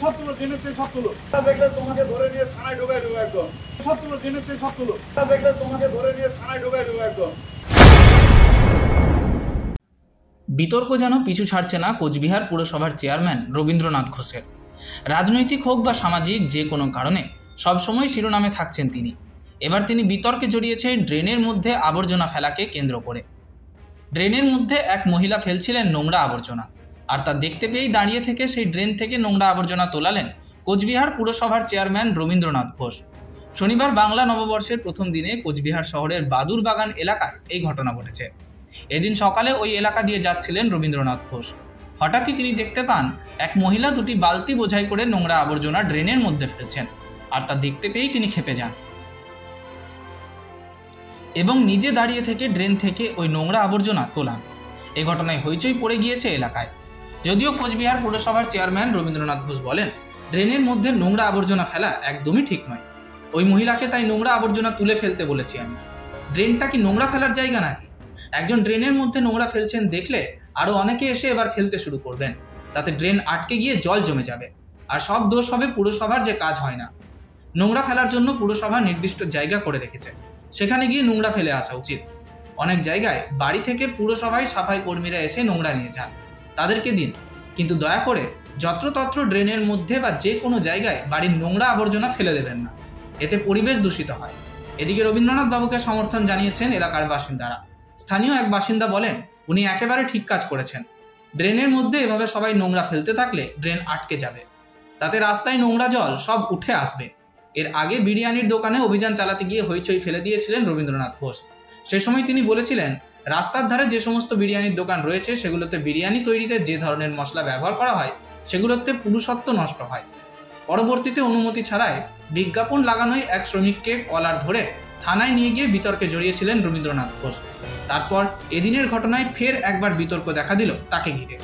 সব তুলো ট্রেনের থেকে সব তুলো। দেখলে তোমাকে ধরে নিয়ে থানায় ঢুকাই দেবো একদম। সব তুলো ট্রেনের থেকে সব তুলো। দেখলে তোমাকে ধরে নিয়ে থানায় ঢুকাই দেবো একদম। বিতর্ক যেন পিছু ছাড়ছে না কোচবিহার পুরসভার চেয়ারম্যান রবীন্দ্রনাথ ঘোষের। রাজনৈতিক হোক বা সামাজিক যে কোনো কারণে সবসময় শিরোনামে থাকছেন তিনি। এবার তিনি বিতর্কে জড়িয়েছে ড্রেনের মধ্যে আবর্জনা ফেলাকে কেন্দ্র করে। ড্রেনের মধ্যে এক মহিলা ফেলছিলেন নোংরা আবর্জনা। আর তা দেখতে পেয়েই দাঁড়িয়ে থেকে সেই ড্রেন থেকে নোংরা আবর্জনা তোলালেন কোচবিহার পুরসভার চেয়ারম্যান রবীন্দ্রনাথ ঘোষ। শনিবার বাংলা নববর্ষের প্রথম দিনে কোচবিহার শহরের বাদুর বাগান এলাকায় এই ঘটনা ঘটেছে। এদিন সকালে ওই এলাকা দিয়ে যাচ্ছিলেন রবীন্দ্রনাথ ঘোষ। হঠাৎই তিনি দেখতে পান এক মহিলা দুটি বালতি বোঝাই করে নোংরা আবর্জনা ড্রেনের মধ্যে ফেলছেন আর তা দেখতে পেয়েই তিনি খেপে যান। এবং নিজে দাঁড়িয়ে থেকে ড্রেন থেকে ওই নোংরা আবর্জনা তোলান। এই ঘটনায় হইচই পড়ে গিয়েছে এলাকায়। যদিও কোচবিহার পুরসভার চেয়ারম্যান রবীন্দ্রনাথ ঘোষ বলেন, ড্রেনের মধ্যে নোংরা আবর্জনা ফেলা একদমই ঠিক নয়। ওই মহিলাকে তাই নোংরা আবর্জনা তুলে ফেলতে বলেছি আমি। ড্রেনটা কি নোংরা ফেলার জায়গা নাকি? একজন ড্রেনের মধ্যে নোংরা ফেলছেন দেখলে আরও অনেকে এসে এবার ফেলতে শুরু করবেন। তাতে ড্রেন আটকে গিয়ে জল জমে যাবে। আর সব দোষ হবে পুরসভার যে কাজ হয় না। নোংরা ফেলার জন্য পুরসভা নির্দিষ্ট জায়গা করে রেখেছে। সেখানে গিয়ে নোংরা ফেলে আসা উচিত। অনেক জায়গায় বাড়ি থেকে পুরসভায় সাফাই কর্মীরা এসে নোংরা নিয়ে যান। তাদেরকে দিন। কিন্তু দয়া করে যত্রতত্র ড্রেনের মধ্যে বা যে কোনো জায়গায় বাড়ির নোংরা আবর্জনা ফেলে দেবেন না। এতে পরিবেশ দূষিত হয়। এদিকে রবীন্দ্রনাথ বাবুকে সমর্থন জানিয়েছেন এলাকার বাসিন্দারা। স্থানীয় এক বাসিন্দা বলেন, উনি একেবারে ঠিক কাজ করেছেন। ড্রেনের মধ্যে এভাবে সবাই নোংরা ফেলতে থাকলে ড্রেন আটকে যাবে। তাতে রাস্তায় নোংরা জল সব উঠে আসবে। এর আগে বিরিয়ানির দোকানে অভিযান চালাতে গিয়ে হইচই ফেলে দিয়েছিলেন রবীন্দ্রনাথ ঘোষ। সে সময় তিনি বলেছিলেন রাস্তার ধারে যে সমস্ত বিরিয়ানির দোকান রয়েছে, সেগুলোতে বিরিয়ানি তৈরিতে যে ধরনের মশলা ব্যবহার করা হয়, সেগুলোতে পুরুষত্ব নষ্ট হয়। পরবর্তীতে অনুমতি ছাড়াই বিজ্ঞাপন লাগানোই এক শ্রমিককে কলার ধরে থানায় নিয়ে গিয়ে বিতর্কে জড়িয়েছিলেন রবীন্দ্রনাথ ঘোষ। তারপর এদিনের ঘটনায় ফের একবার বিতর্ক দেখা দিল তাকে ঘিরে।